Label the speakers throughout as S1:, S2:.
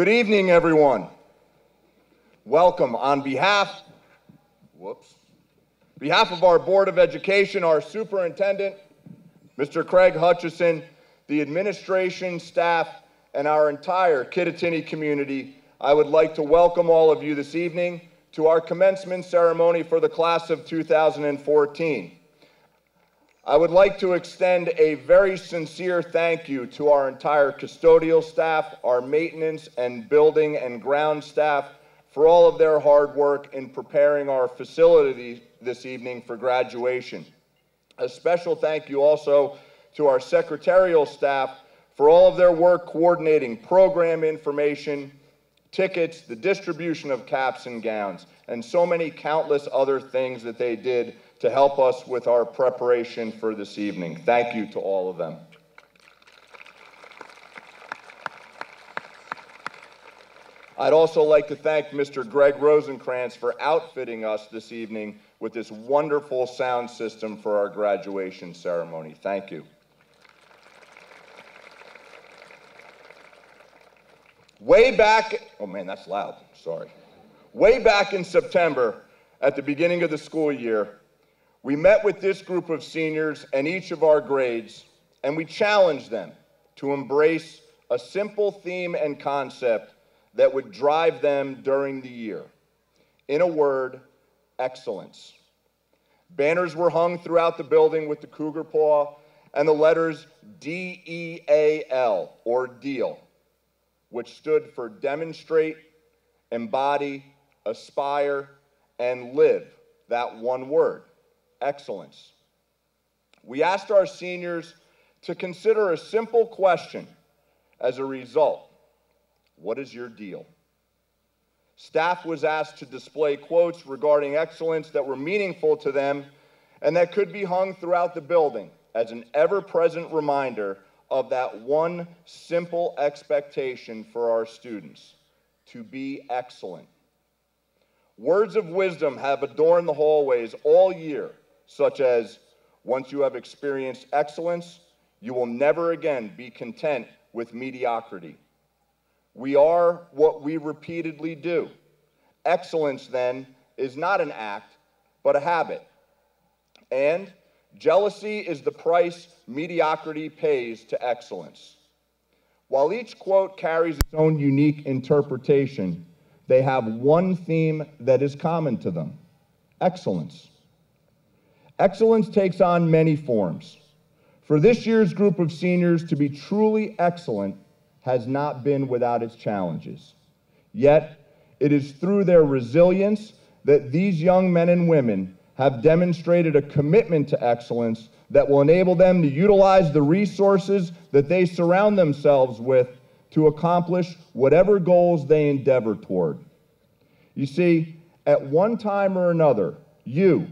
S1: Good evening, everyone. Welcome on behalf, whoops, behalf of our Board of Education, our superintendent, Mr. Craig Hutchison, the administration, staff, and our entire Kittatinny community, I would like to welcome all of you this evening to our commencement ceremony for the class of 2014. I would like to extend a very sincere thank you to our entire custodial staff, our maintenance and building and ground staff for all of their hard work in preparing our facility this evening for graduation. A special thank you also to our secretarial staff for all of their work coordinating program information, tickets, the distribution of caps and gowns, and so many countless other things that they did to help us with our preparation for this evening. Thank you to all of them. I'd also like to thank Mr. Greg Rosenkrantz for outfitting us this evening with this wonderful sound system for our graduation ceremony. Thank you. Way back, oh man, that's loud, sorry. Way back in September, at the beginning of the school year, we met with this group of seniors and each of our grades, and we challenged them to embrace a simple theme and concept that would drive them during the year. In a word, excellence. Banners were hung throughout the building with the cougar paw and the letters D E A L, or DEAL, which stood for demonstrate, embody, aspire, and live that one word excellence. We asked our seniors to consider a simple question as a result What is your deal? Staff was asked to display quotes regarding excellence that were meaningful to them and that could be hung throughout the building as an ever present reminder of that one simple expectation for our students to be excellent. Words of wisdom have adorned the hallways all year, such as once you have experienced excellence, you will never again be content with mediocrity. We are what we repeatedly do. Excellence, then, is not an act, but a habit. And jealousy is the price mediocrity pays to excellence. While each quote carries its own unique interpretation, they have one theme that is common to them excellence. Excellence takes on many forms. For this year's group of seniors to be truly excellent has not been without its challenges. Yet, it is through their resilience that these young men and women have demonstrated a commitment to excellence that will enable them to utilize the resources that they surround themselves with to accomplish whatever goals they endeavor toward. You see, at one time or another, you,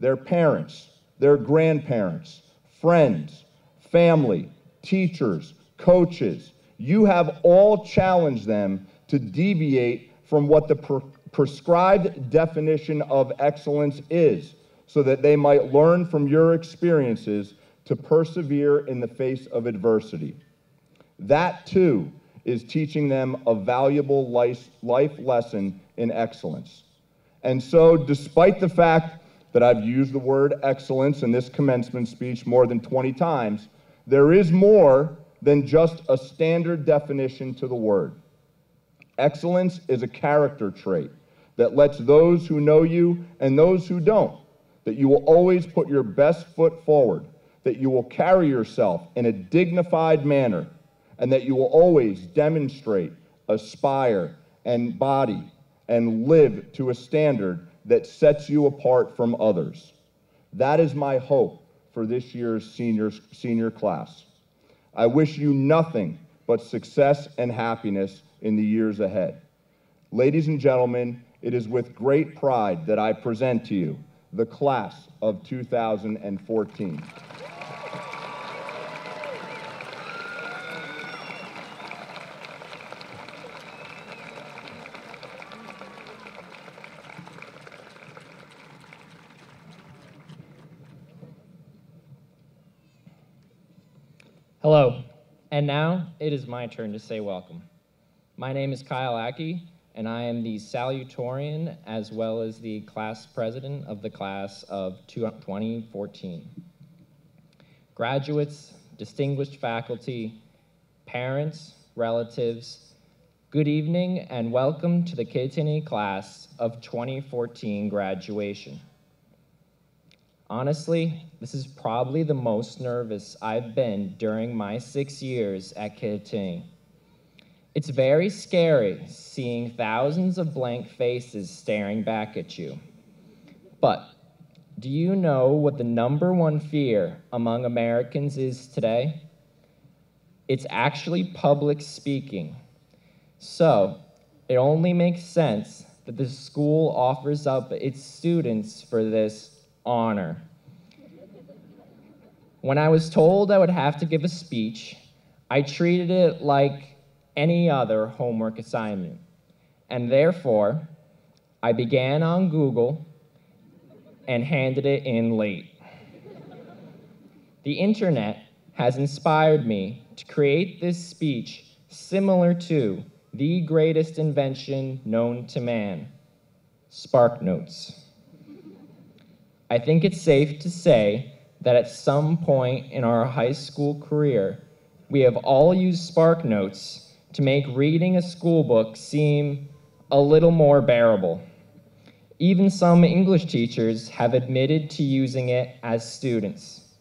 S1: their parents, their grandparents, friends, family, teachers, coaches, you have all challenged them to deviate from what the pre- prescribed definition of excellence is so that they might learn from your experiences to persevere in the face of adversity. That too is teaching them a valuable life, life lesson in excellence. And so, despite the fact that I've used the word excellence in this commencement speech more than 20 times, there is more than just a standard definition to the word. Excellence is a character trait that lets those who know you and those who don't, that you will always put your best foot forward, that you will carry yourself in a dignified manner, and that you will always demonstrate, aspire, and body, and live to a standard that sets you apart from others. That is my hope for this year's senior, senior class. I wish you nothing but success and happiness in the years ahead. Ladies and gentlemen, it is with great pride that I present to you the class of 2014.
S2: Hello, and now it is my turn to say welcome. My name is Kyle Ackey, and I am the salutatorian as well as the class president of the class of 2014. Graduates, distinguished faculty, parents, relatives, good evening and welcome to the Kittatinny class of 2014 graduation. Honestly, this is probably the most nervous I've been during my six years at Kittatinny. It's very scary seeing thousands of blank faces staring back at you. But do you know what the number one fear among Americans is today? It's actually public speaking. So, it only makes sense that the school offers up its students for this honor. When I was told I would have to give a speech, I treated it like any other homework assignment. And therefore, I began on Google and handed it in late. The internet has inspired me to create this speech similar to the greatest invention known to man SparkNotes. I think it's safe to say that at some point in our high school career, we have all used SparkNotes to make reading a school book seem a little more bearable. Even some English teachers have admitted to using it as students.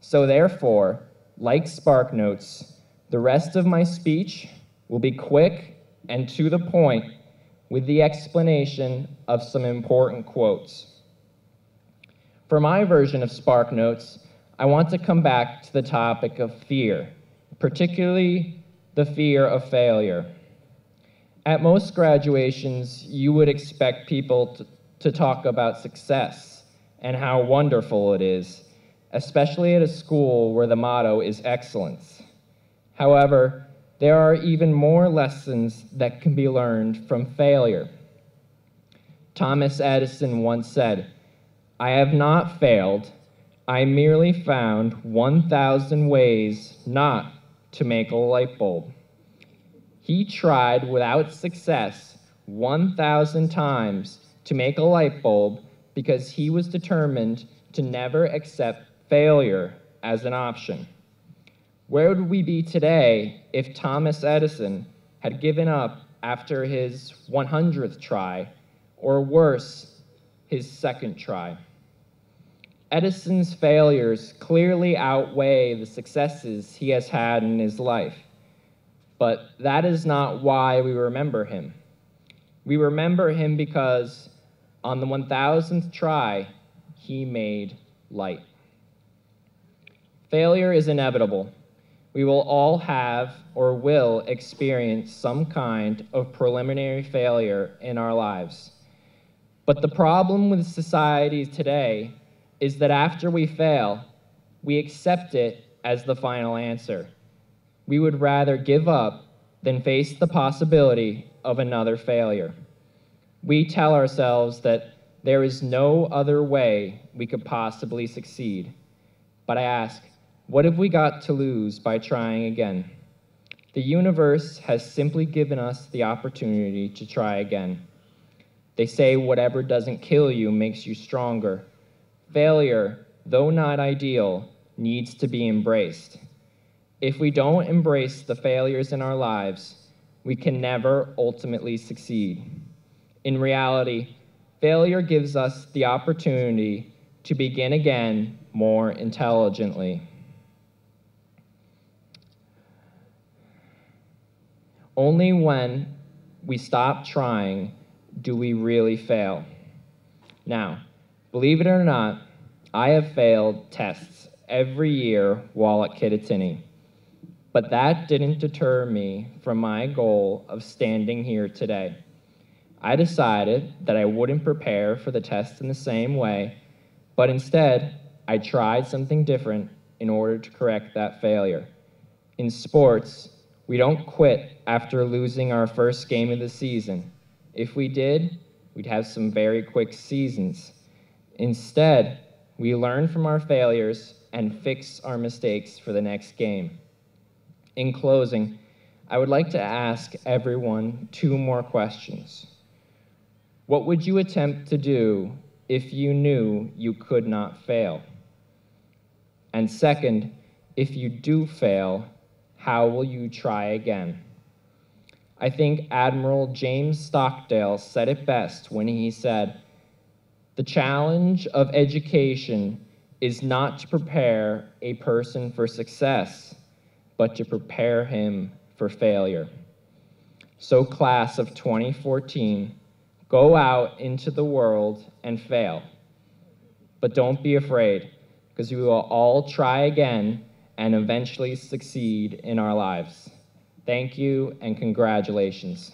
S2: So therefore, like SparkNotes, the rest of my speech will be quick and to the point with the explanation of some important quotes. For my version of Spark Notes, I want to come back to the topic of fear, particularly the fear of failure. At most graduations, you would expect people to, to talk about success and how wonderful it is, especially at a school where the motto is excellence. However, there are even more lessons that can be learned from failure. Thomas Edison once said, I have not failed, I merely found 1,000 ways not to make a light bulb. He tried without success 1,000 times to make a light bulb because he was determined to never accept failure as an option. Where would we be today if Thomas Edison had given up after his 100th try, or worse, his second try? Edison's failures clearly outweigh the successes he has had in his life. But that is not why we remember him. We remember him because on the 1000th try, he made light. Failure is inevitable we will all have or will experience some kind of preliminary failure in our lives. But the problem with society today is that after we fail, we accept it as the final answer. We would rather give up than face the possibility of another failure. We tell ourselves that there is no other way we could possibly succeed. But I ask, what have we got to lose by trying again? The universe has simply given us the opportunity to try again. They say whatever doesn't kill you makes you stronger. Failure, though not ideal, needs to be embraced. If we don't embrace the failures in our lives, we can never ultimately succeed. In reality, failure gives us the opportunity to begin again more intelligently. Only when we stop trying do we really fail. Now, believe it or not, I have failed tests every year while at Kittatinny. But that didn't deter me from my goal of standing here today. I decided that I wouldn't prepare for the test in the same way, but instead, I tried something different in order to correct that failure. In sports, we don't quit after losing our first game of the season. If we did, we'd have some very quick seasons. Instead, we learn from our failures and fix our mistakes for the next game. In closing, I would like to ask everyone two more questions. What would you attempt to do if you knew you could not fail? And second, if you do fail, how will you try again? I think Admiral James Stockdale said it best when he said, The challenge of education is not to prepare a person for success, but to prepare him for failure. So, class of 2014, go out into the world and fail. But don't be afraid, because we will all try again and eventually succeed in our lives. Thank you and congratulations.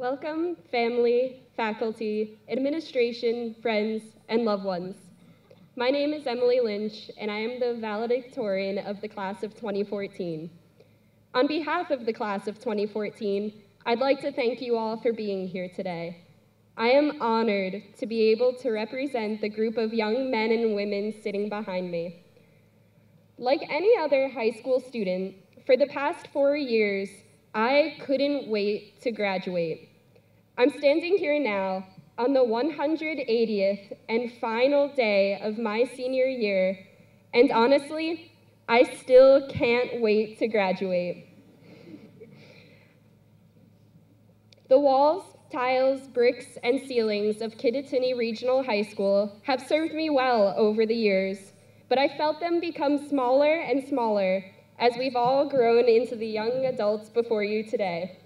S3: Welcome, family, faculty, administration, friends, and loved ones. My name is Emily Lynch, and I am the valedictorian of the class of 2014. On behalf of the class of 2014, I'd like to thank you all for being here today. I am honored to be able to represent the group of young men and women sitting behind me. Like any other high school student, for the past four years, I couldn't wait to graduate. I'm standing here now on the 180th and final day of my senior year, and honestly, I still can't wait to graduate. The walls, tiles, bricks, and ceilings of Kittatinny Regional High School have served me well over the years, but I felt them become smaller and smaller as we've all grown into the young adults before you today.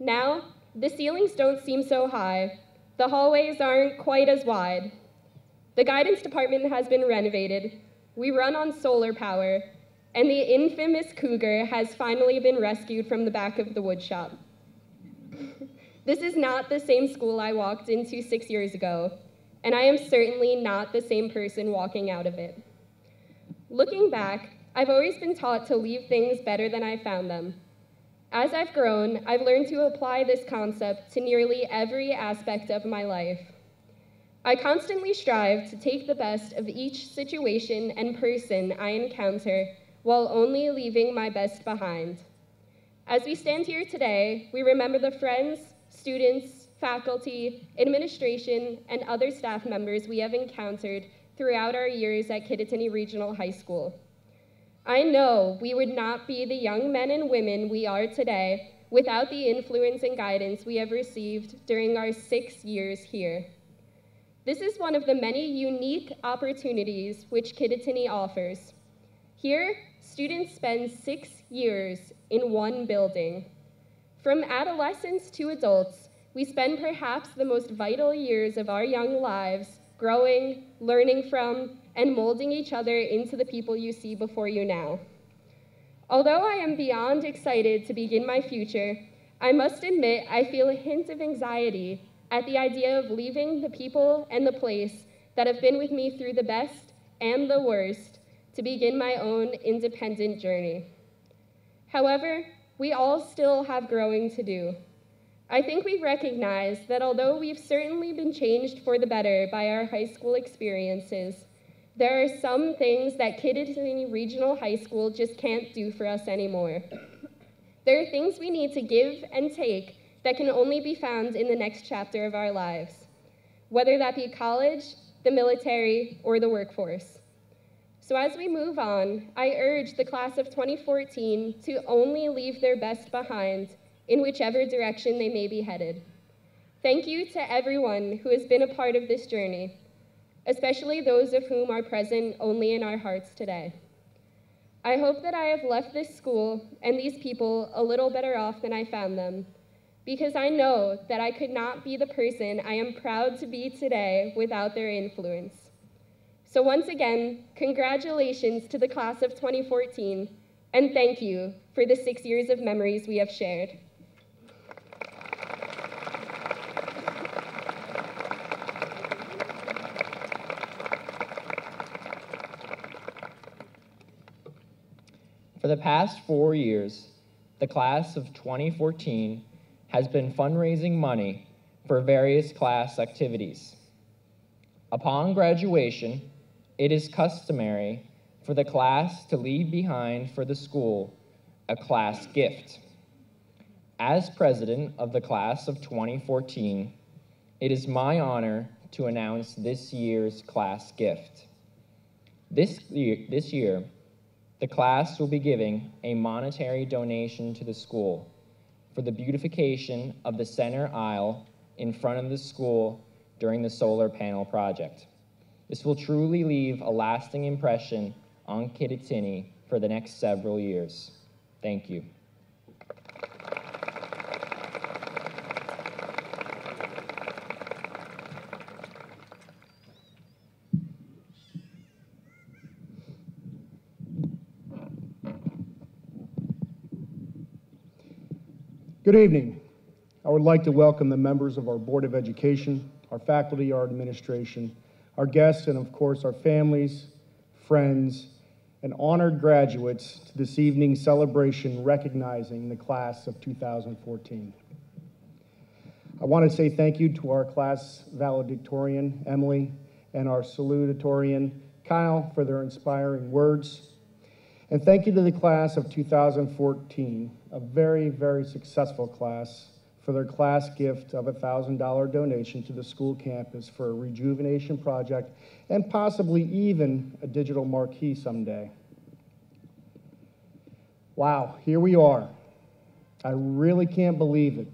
S3: Now, the ceilings don't seem so high. The hallways aren't quite as wide. The guidance department has been renovated. We run on solar power, and the infamous cougar has finally been rescued from the back of the woodshop. this is not the same school I walked into six years ago, and I am certainly not the same person walking out of it. Looking back, I've always been taught to leave things better than I found them. As I've grown, I've learned to apply this concept to nearly every aspect of my life. I constantly strive to take the best of each situation and person I encounter while only leaving my best behind. As we stand here today, we remember the friends, students, faculty, administration, and other staff members we have encountered throughout our years at Kittatinny Regional High School. I know we would not be the young men and women we are today without the influence and guidance we have received during our six years here. This is one of the many unique opportunities which Kittatinny offers. Here, students spend six years in one building. From adolescence to adults, we spend perhaps the most vital years of our young lives growing, learning from, and molding each other into the people you see before you now. Although I am beyond excited to begin my future, I must admit I feel a hint of anxiety at the idea of leaving the people and the place that have been with me through the best and the worst to begin my own independent journey. However, we all still have growing to do. I think we recognize that although we've certainly been changed for the better by our high school experiences, there are some things that Kittatinny Regional High School just can't do for us anymore. There are things we need to give and take that can only be found in the next chapter of our lives, whether that be college, the military, or the workforce. So as we move on, I urge the class of 2014 to only leave their best behind in whichever direction they may be headed. Thank you to everyone who has been a part of this journey especially those of whom are present only in our hearts today. I hope that I have left this school and these people a little better off than I found them, because I know that I could not be the person I am proud to be today without their influence. So once again, congratulations to the class of 2014, and thank you for the six years of memories we have shared.
S2: The past four years, the class of 2014 has been fundraising money for various class activities. Upon graduation, it is customary for the class to leave behind for the school a class gift. As president of the class of 2014, it is my honor to announce this year's class gift. This year, this year the class will be giving a monetary donation to the school for the beautification of the center aisle in front of the school during the solar panel project. This will truly leave a lasting impression on Kittatinny for the next several years. Thank you.
S4: Good evening. I would like to welcome the members of our Board of Education, our faculty, our administration, our guests, and of course, our families, friends, and honored graduates to this evening's celebration recognizing the class of 2014. I want to say thank you to our class valedictorian, Emily, and our salutatorian, Kyle, for their inspiring words. And thank you to the class of 2014, a very, very successful class, for their class gift of a $1,000 donation to the school campus for a rejuvenation project and possibly even a digital marquee someday. Wow, here we are. I really can't believe it.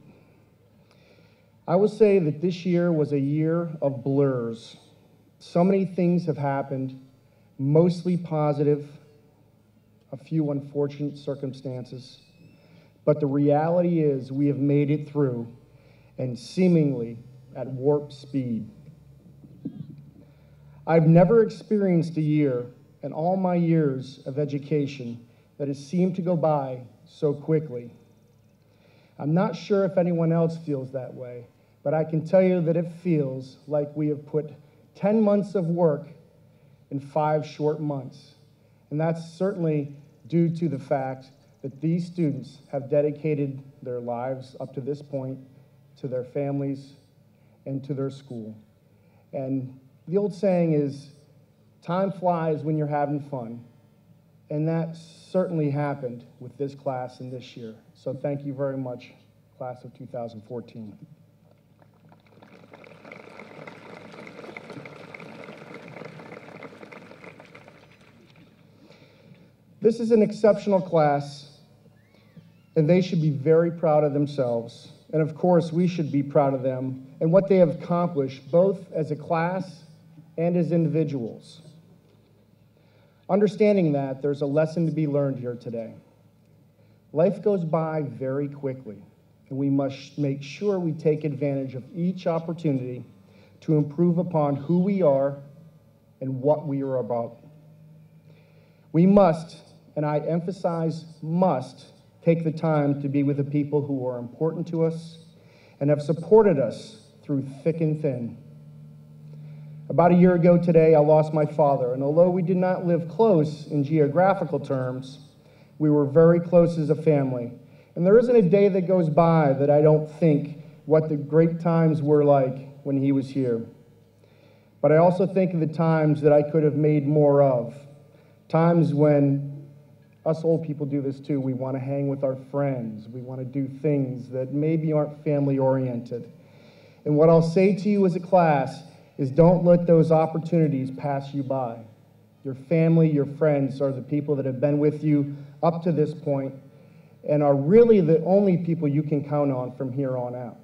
S4: I will say that this year was a year of blurs. So many things have happened, mostly positive, a few unfortunate circumstances. But the reality is, we have made it through, and seemingly at warp speed. I've never experienced a year in all my years of education that has seemed to go by so quickly. I'm not sure if anyone else feels that way, but I can tell you that it feels like we have put 10 months of work in five short months. And that's certainly due to the fact that these students have dedicated their lives up to this point to their families and to their school. And the old saying is, time flies when you're having fun. And that certainly happened with this class and this year. So thank you very much, class of 2014. This is an exceptional class, and they should be very proud of themselves. And of course, we should be proud of them and what they have accomplished, both as a class and as individuals. Understanding that, there's a lesson to be learned here today. Life goes by very quickly, and we must make sure we take advantage of each opportunity to improve upon who we are and what we are about. We must, and I emphasize must, take the time to be with the people who are important to us and have supported us through thick and thin. About a year ago today, I lost my father, and although we did not live close in geographical terms, we were very close as a family. And there isn't a day that goes by that I don't think what the great times were like when he was here. But I also think of the times that I could have made more of. Times when us old people do this too. We want to hang with our friends. We want to do things that maybe aren't family oriented. And what I'll say to you as a class is don't let those opportunities pass you by. Your family, your friends are the people that have been with you up to this point and are really the only people you can count on from here on out.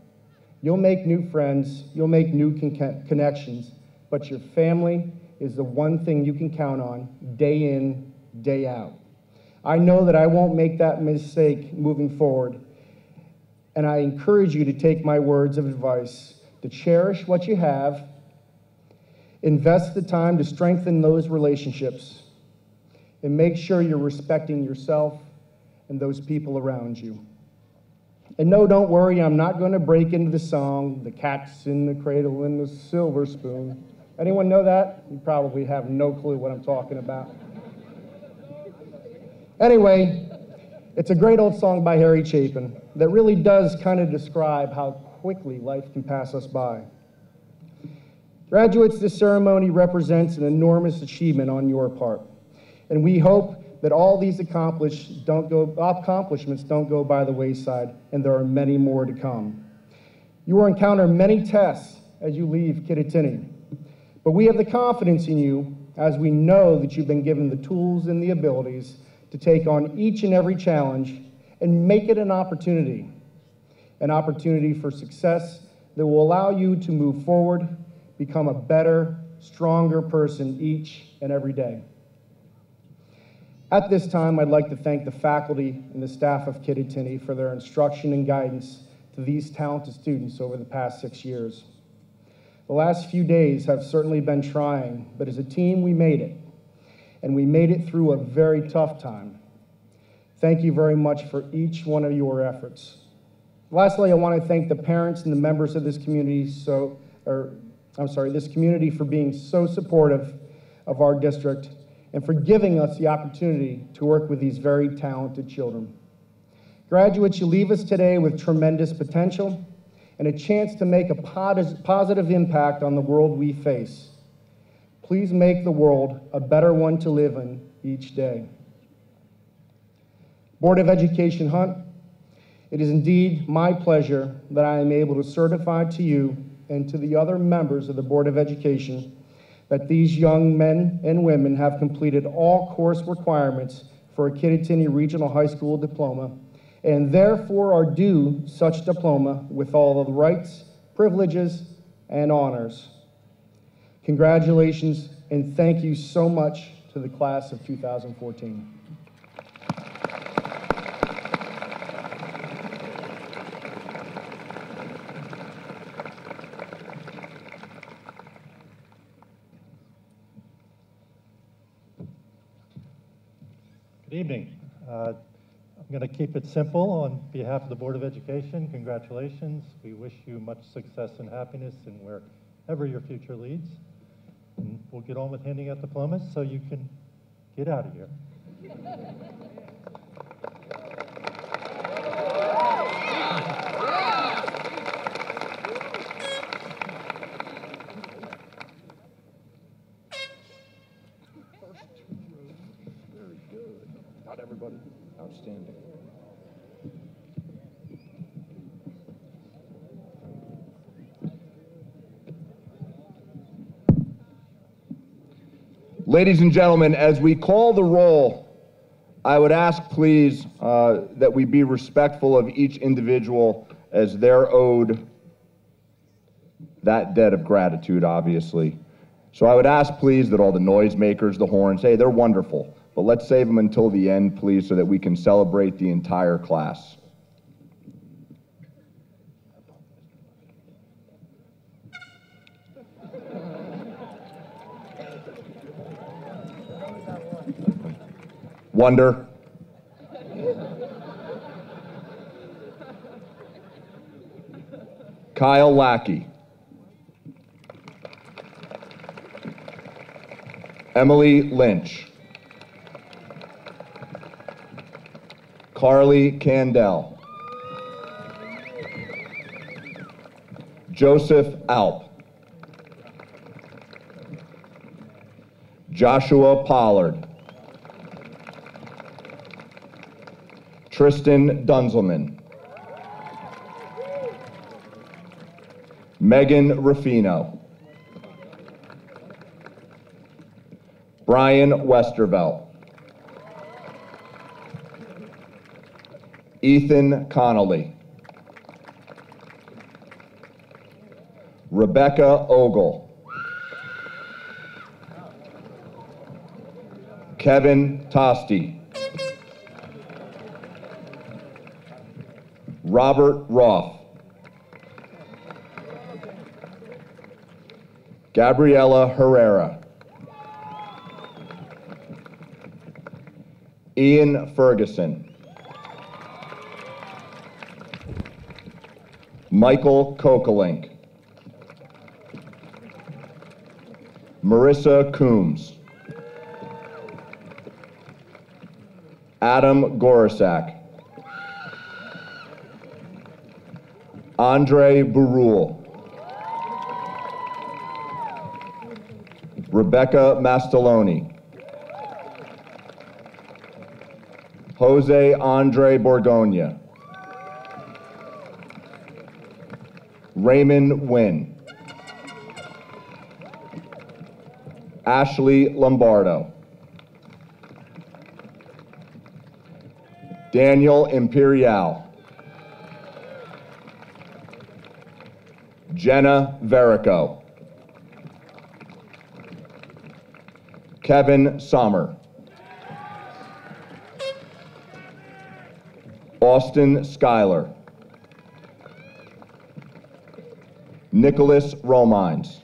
S4: You'll make new friends, you'll make new con- connections, but your family is the one thing you can count on day in, day out. I know that I won't make that mistake moving forward, and I encourage you to take my words of advice to cherish what you have Invest the time to strengthen those relationships and make sure you're respecting yourself and those people around you. And no, don't worry, I'm not going to break into the song, The Cat's in the Cradle and the Silver Spoon. Anyone know that? You probably have no clue what I'm talking about. Anyway, it's a great old song by Harry Chapin that really does kind of describe how quickly life can pass us by. Graduates, this ceremony represents an enormous achievement on your part. And we hope that all these accomplish don't go, accomplishments don't go by the wayside, and there are many more to come. You will encounter many tests as you leave Kittatinny, but we have the confidence in you as we know that you've been given the tools and the abilities to take on each and every challenge and make it an opportunity, an opportunity for success that will allow you to move forward become a better, stronger person each and every day. At this time, I'd like to thank the faculty and the staff of Kittatinny for their instruction and guidance to these talented students over the past six years. The last few days have certainly been trying, but as a team, we made it. And we made it through a very tough time. Thank you very much for each one of your efforts. Lastly, I want to thank the parents and the members of this community so, or, I'm sorry, this community for being so supportive of our district and for giving us the opportunity to work with these very talented children. Graduates, you leave us today with tremendous potential and a chance to make a positive impact on the world we face. Please make the world a better one to live in each day. Board of Education Hunt, it is indeed my pleasure that I am able to certify to you and to the other members of the Board of Education that these young men and women have completed all course requirements for a Kittatinny Regional High School diploma and therefore are due such diploma with all of the rights, privileges, and honors. Congratulations and thank you so much to the class of 2014.
S5: Good evening. Uh, I'm going to keep it simple. On behalf of the Board of Education, congratulations. We wish you much success and happiness in wherever your future leads. And we'll get on with handing out diplomas so you can get out of here.
S1: Ladies and gentlemen, as we call the roll, I would ask, please, uh, that we be respectful of each individual as they're owed that debt of gratitude, obviously. So I would ask, please, that all the noisemakers, the horns, hey, they're wonderful, but let's save them until the end, please, so that we can celebrate the entire class. Wonder. Kyle Lackey. Emily Lynch. Carly Candell. Joseph Alp. Joshua Pollard. Tristan Dunzelman. Megan Ruffino. Brian Westervelt. Ethan Connolly. Rebecca Ogle. Kevin Tosti. Robert Roth. Gabriela Herrera. Ian Ferguson. Michael Kokolink. Marissa Coombs. Adam Gorisak. Andre Burul. Rebecca Mastaloni. Jose Andre Borgonia. Raymond Wynn. Ashley Lombardo. Daniel Imperial. Jenna Verico. Kevin Sommer. Austin Schuyler. Nicholas Romines.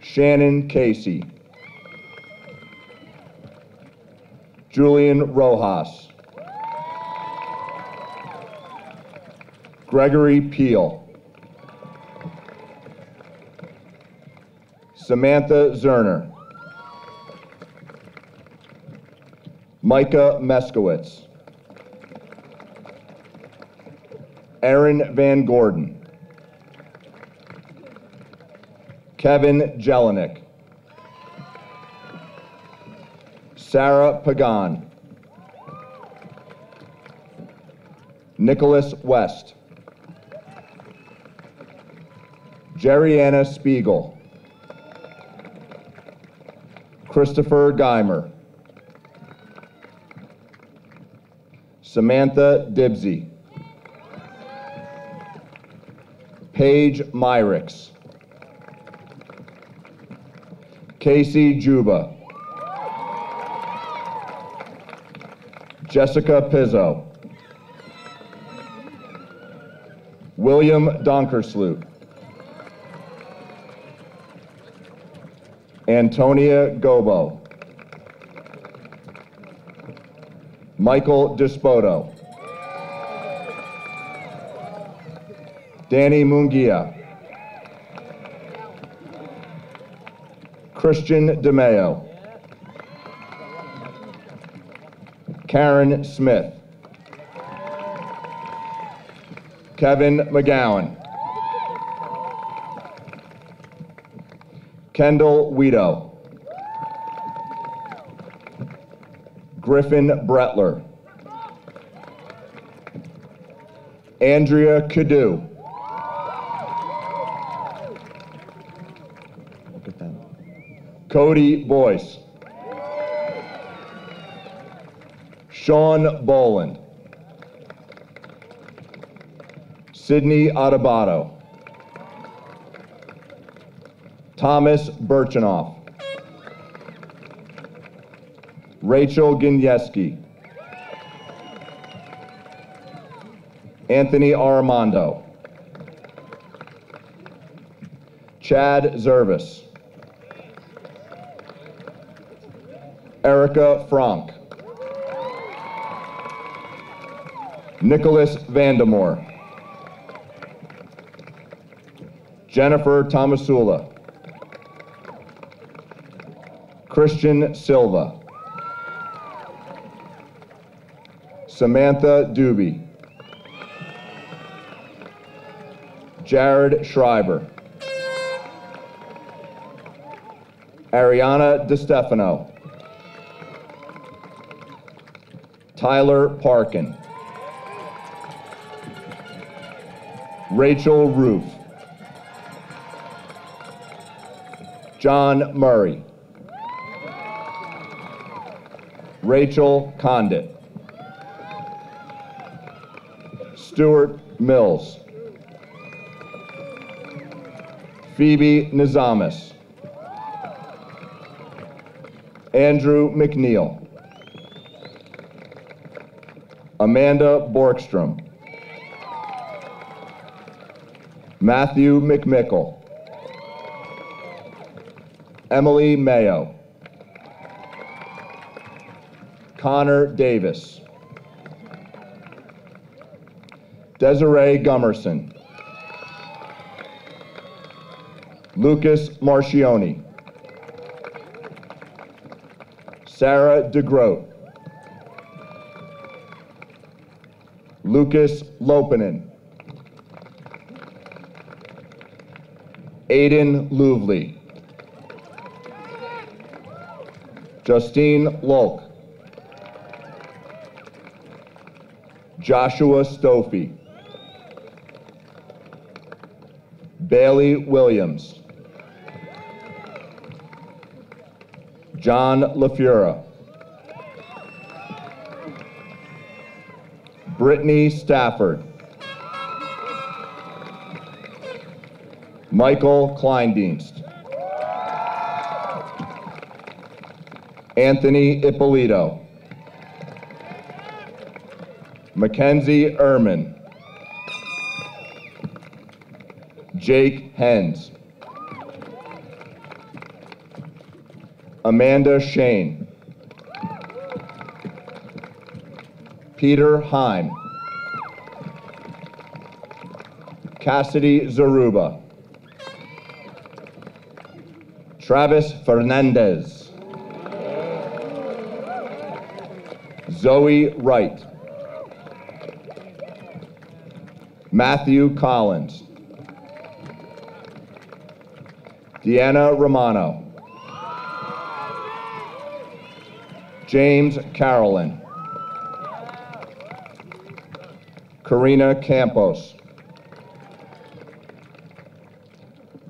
S1: Shannon Casey. Julian Rojas. Gregory Peel. Samantha Zerner. Micah Meskowitz. Aaron Van Gordon. Kevin Jelinek. Sarah Pagan. Nicholas West. Jerriana Spiegel. Christopher Geimer. Samantha Dibsey. Paige Myricks. Casey Juba. Jessica Pizzo. William Donkersloot. Antonia Gobo. Michael Dispoto. Danny Mungia. Christian DeMeo. Karen Smith. Kevin McGowan. Kendall Weedo. Griffin Bretler. Andrea Cadu. Cody Boyce. Sean Boland. Sydney Adebato. Thomas Birchenoff. Rachel Gnieski. Anthony Armando. Chad Zervis. Erica Frank. Nicholas Vandemore. Jennifer Tomasula. Christian Silva. Samantha Doobie. Jared Schreiber. Ariana DeStefano. Tyler Parkin. Rachel Roof. John Murray. Rachel Condit. Stuart Mills. Phoebe Nizamis. Andrew McNeil. Amanda Borgstrom. Matthew McMickle. Emily Mayo. Connor Davis. Desiree Gummerson. Lucas Marcioni. Sarah DeGroat. Lucas Lopinen. Aiden Louvely. Justine Lulk. Joshua Stofy. Bailey Williams. John LaFura. Brittany Stafford. Michael Kleindienst. Anthony Ippolito. Mackenzie Ehrman. Jake Hens. Amanda Shane. Peter Heim. Cassidy Zaruba. Travis Fernandez. Zoe Wright. Matthew Collins. Deanna Romano. James Carolyn. Karina Campos.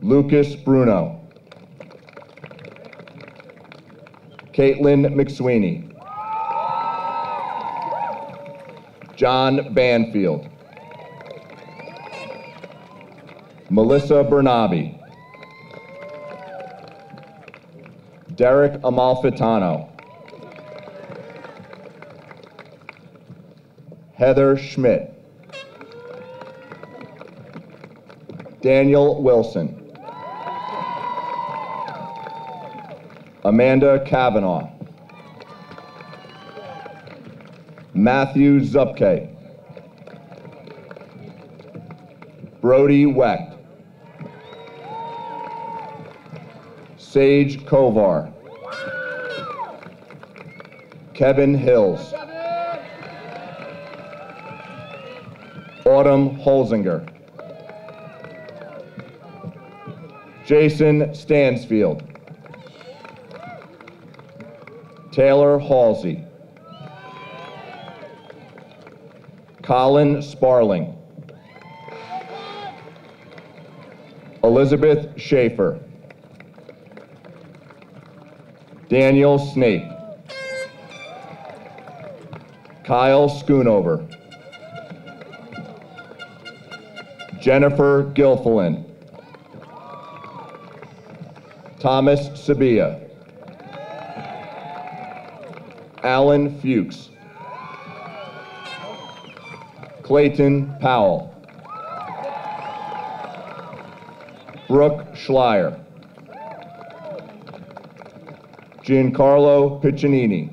S1: Lucas Bruno. Caitlin McSweeney. John Banfield. Melissa Bernabe. Derek Amalfitano. Heather Schmidt. Daniel Wilson. Amanda Kavanaugh. Matthew Zupke. Brody Wecht. Sage Kovar. Kevin Hills. Autumn Holzinger. Jason Stansfield. Taylor Halsey. Colin Sparling. Elizabeth Schaefer. Daniel Snape. Kyle Schoonover. Jennifer Gilfillan. Thomas Sabia. Alan Fuchs. Clayton Powell. Brooke Schleier. Giancarlo Piccinini.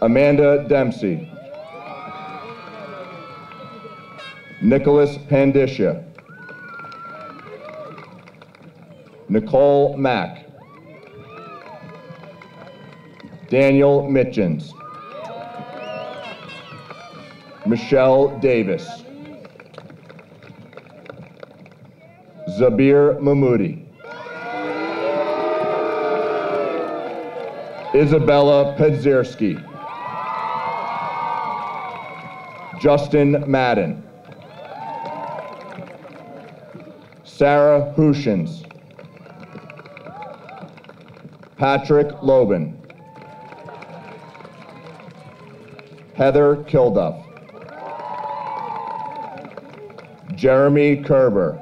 S1: Amanda Dempsey. Nicholas Pandisha. Nicole Mack. Daniel Mitchens. Michelle Davis. Zabir Mahmoudi. Isabella Pedzierski. Justin Madden. Sarah Hushins. Patrick Lobin. Heather Kilduff. Jeremy Kerber.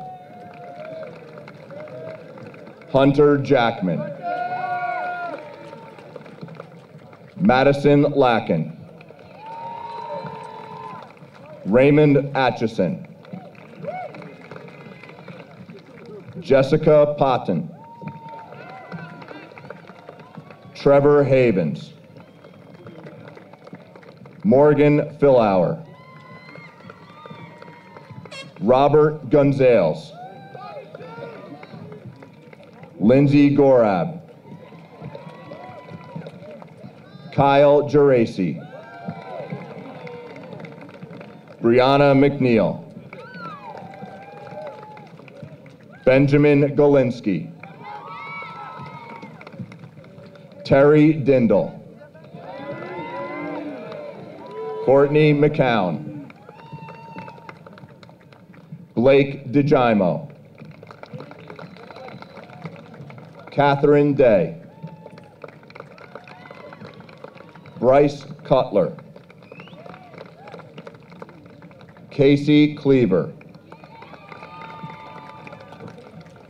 S1: Hunter Jackman. Madison Lacken. Raymond Atchison. Jessica Potton. Trevor Havens. Morgan Philauer. Robert Gonzales. Lindsay Gorab. Kyle Geraci. Brianna McNeil. Benjamin Golinsky. Terry Dindle. Courtney McCown. Blake DeGimo. Catherine Day. Bryce Cutler. Casey Cleaver.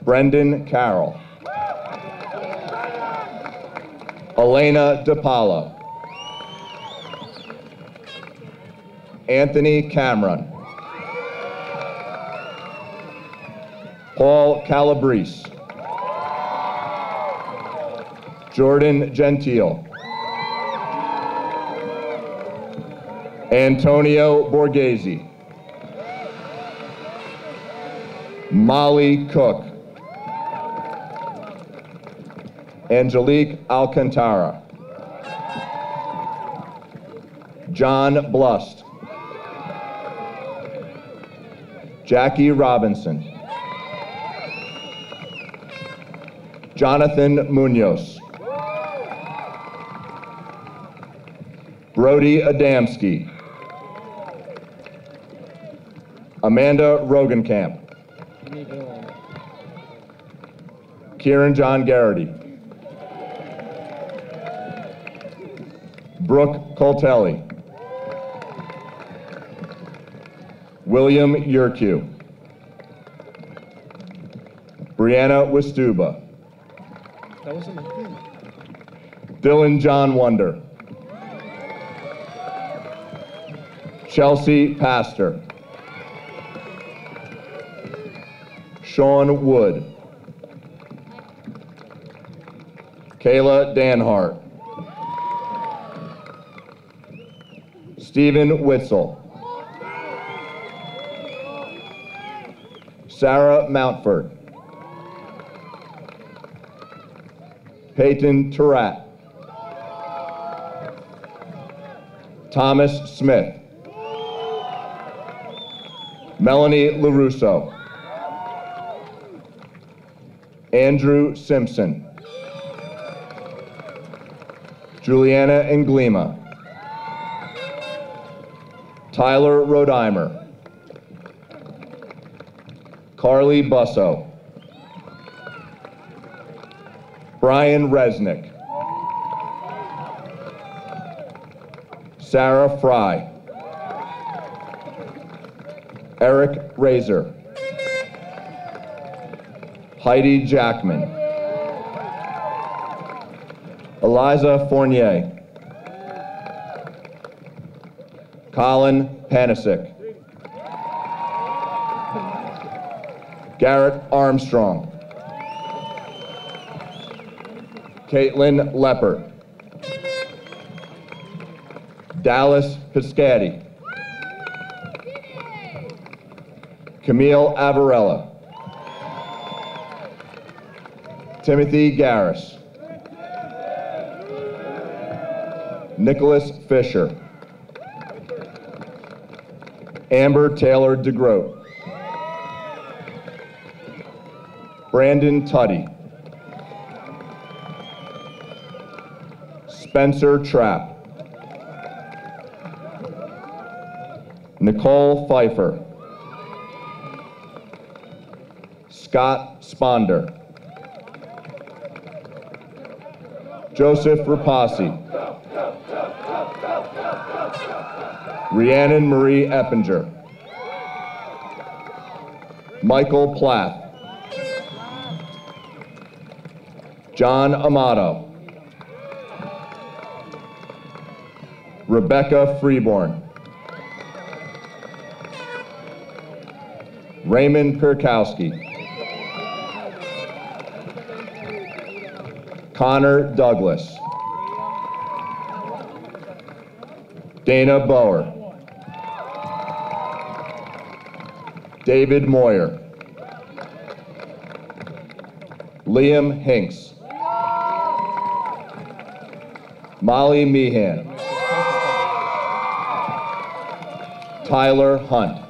S1: Brendan Carroll. Elena DePaulo. Anthony Cameron. Paul Calabrese. Jordan Gentile. Antonio Borghese. Molly Cook. Angelique Alcantara. John Blust. Jackie Robinson. Jonathan Munoz. Brody Adamski. Amanda Rogenkamp. Kieran John Garrity. Brooke Coltelli. William Yerkew. Brianna
S4: thing.
S1: Dylan John Wonder. Chelsea Pastor. Sean Wood. Kayla Danhart. Stephen Witzel. Sarah Mountford. Peyton Turat. Thomas Smith. Melanie LaRusso. Andrew Simpson. Juliana Englima. Tyler Rodeimer. Carly Busso. Brian Resnick. Sarah Fry. Eric Razor. Heidi Jackman. Eliza Fournier. Colin Panasic. Garrett Armstrong. Caitlin Lepper. Dallas Piscati. Camille Avarella. Timothy Garris. Nicholas Fisher. Amber Taylor DeGroat. Brandon Tuddy. Spencer Trapp. Nicole Pfeiffer. Scott Sponder. Joseph Rapasi. Rhiannon Marie Eppinger. Michael Plath. John Amato. Rebecca Freeborn. Raymond Perkowski. Connor Douglas. Dana Bower. David Moyer. Liam Hinks. Molly Meehan. Tyler Hunt.